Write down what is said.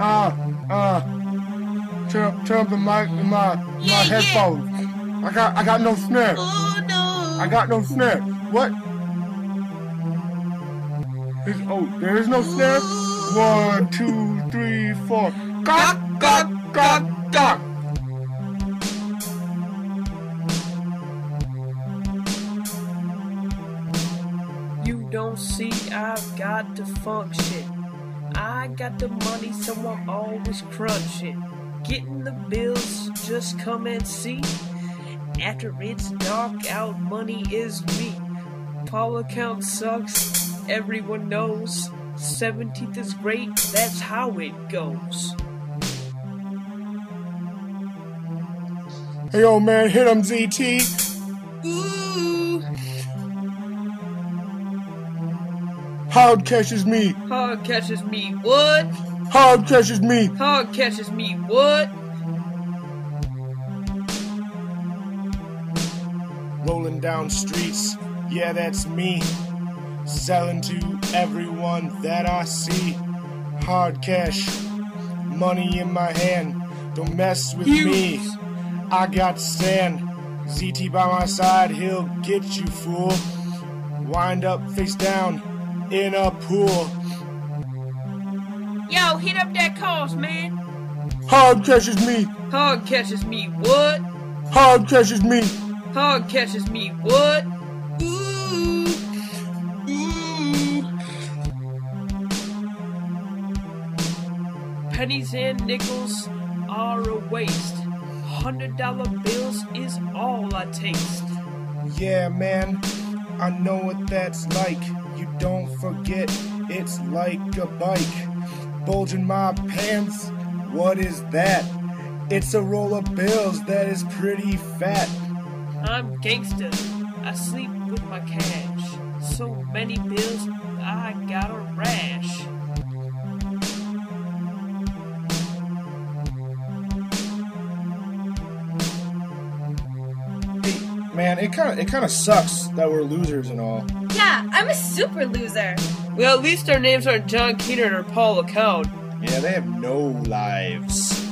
Uh, uh, turn, turn up the mic in my, my Yeah, yeah. headphones. I got, I got no snare. Oh no! I got no snare. What? There's, oh, there is no snare? One, two, three, four. Gawk, don't see I've got the function. I got the money, so I'm always crunching. Getting the bills, just come and see. After it's dark out, money is me. Paul LeCount sucks, everyone knows. 17th is great, that's how it goes. Hey, yo, man, hit him, ZT. Hard catches me. Hog catches me, what? Hard catches me. Hog catches me, what? Rolling down streets, yeah, that's me. Selling to everyone that I see. Hard cash, money in my hand. Don't mess with me. I got sand. ZT by my side, he'll get you, fool. Wind up face down in a pool. Yo, hit up that cause, man. Hog catches me. Hog catches me, what? Hard catches me. Hog catches me, what? Ooh! Ooh! Pennies and nickels are a waste. Hundred dollar bills is all I taste. Yeah, man, I know what that's like. You don't forget, it's like a bike. Bulging my pants, what is that? It's a roll of bills that is pretty fat. I'm gangster. I sleep with my cash. So many bills, I got a rash. Man, it kind of it kind of sucks that we're losers and all. Yeah, I'm a super loser. Well, at least our names aren't John Keener or Paul LeCount. Yeah, they have no lives.